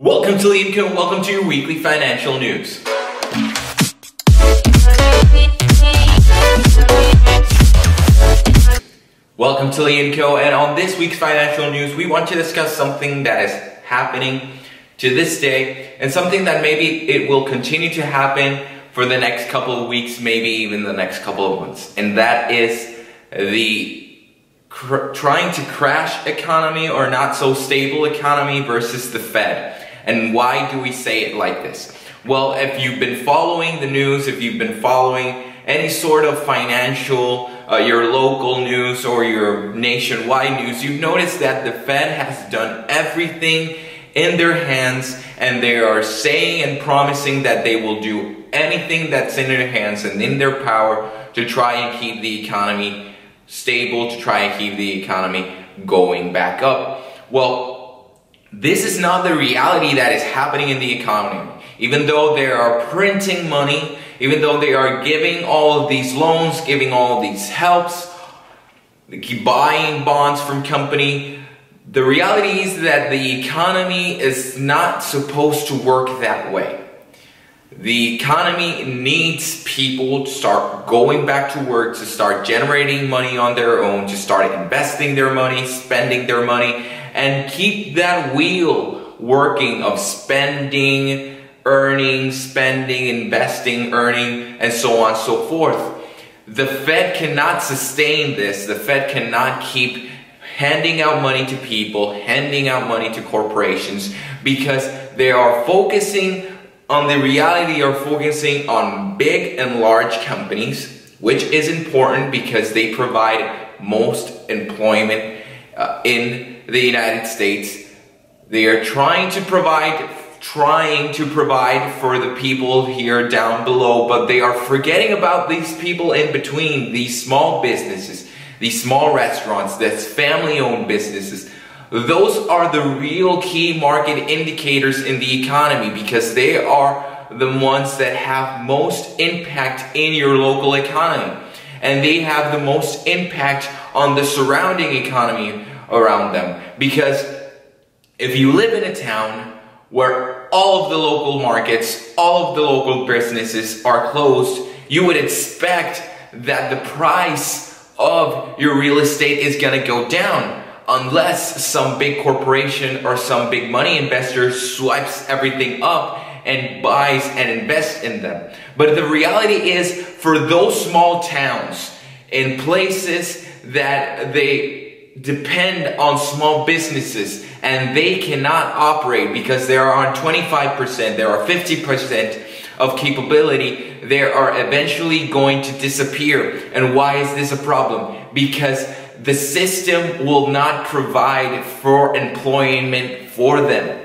Welcome to LeonCo, welcome to your weekly financial news. Welcome to LeonCo, and on this week's financial news, we want to discuss something that is happening to this day, and something that maybe it will continue to happen for the next couple of weeks, maybe even the next couple of months, and that is the trying to crash economy or not so stable economy versus the Fed. And why do we say it like this? Well, if you've been following the news, if you've been following any sort of financial, uh, your local news or your nationwide news, you've noticed that the Fed has done everything in their hands and they are saying and promising that they will do anything that's in their hands and in their power to try and keep the economy stable, to try and keep the economy going back up. Well, this is not the reality that is happening in the economy. Even though they are printing money, even though they are giving all of these loans, giving all these helps, they keep buying bonds from company, the reality is that the economy is not supposed to work that way. The economy needs people to start going back to work, to start generating money on their own, to start investing their money, spending their money, and keep that wheel working of spending, earning, spending, investing, earning, and so on and so forth. The Fed cannot sustain this. The Fed cannot keep handing out money to people, handing out money to corporations because they are focusing on the reality are focusing on big and large companies, which is important because they provide most employment uh, in the United States. They are trying to provide trying to provide for the people here down below, but they are forgetting about these people in between, these small businesses, these small restaurants, that's family-owned businesses. Those are the real key market indicators in the economy because they are the ones that have most impact in your local economy. And they have the most impact on the surrounding economy around them. Because if you live in a town where all of the local markets, all of the local businesses are closed, you would expect that the price of your real estate is going to go down unless some big corporation or some big money investor swipes everything up and buys and invests in them. But the reality is for those small towns in places that they depend on small businesses and they cannot operate because they are on 25%, there are 50% of capability, they are eventually going to disappear. And why is this a problem? Because the system will not provide for employment for them.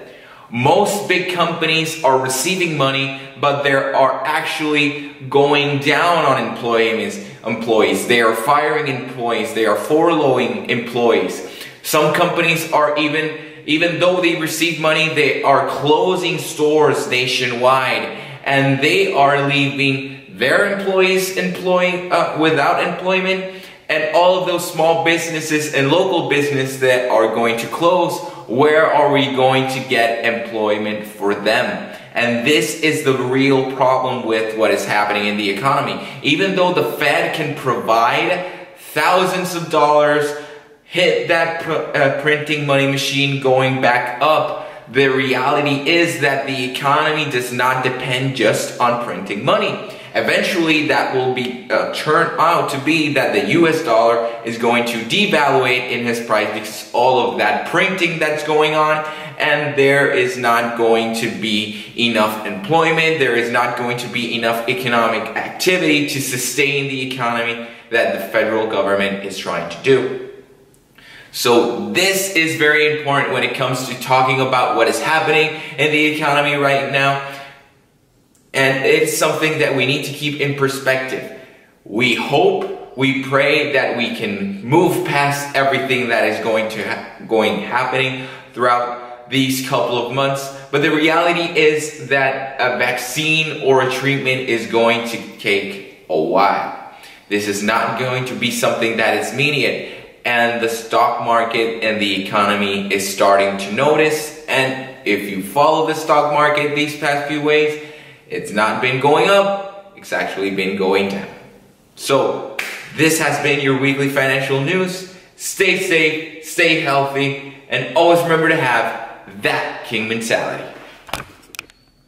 Most big companies are receiving money, but they are actually going down on employees. Employees, they are firing employees. They are furloughing employees. Some companies are even, even though they receive money, they are closing stores nationwide, and they are leaving their employees employing uh, without employment, and all of those small businesses and local business that are going to close where are we going to get employment for them? And this is the real problem with what is happening in the economy. Even though the Fed can provide thousands of dollars, hit that pr uh, printing money machine going back up, the reality is that the economy does not depend just on printing money. Eventually, that will be uh, turned out to be that the US dollar is going to devaluate in his price because all of that printing that's going on and there is not going to be enough employment, there is not going to be enough economic activity to sustain the economy that the federal government is trying to do. So this is very important when it comes to talking about what is happening in the economy right now. And it's something that we need to keep in perspective. We hope, we pray that we can move past everything that is going to ha going happening throughout these couple of months. But the reality is that a vaccine or a treatment is going to take a while. This is not going to be something that is immediate. And the stock market and the economy is starting to notice and if you follow the stock market these past few ways, it's not been going up, it's actually been going down. So, this has been your weekly financial news. Stay safe, stay healthy, and always remember to have that king mentality.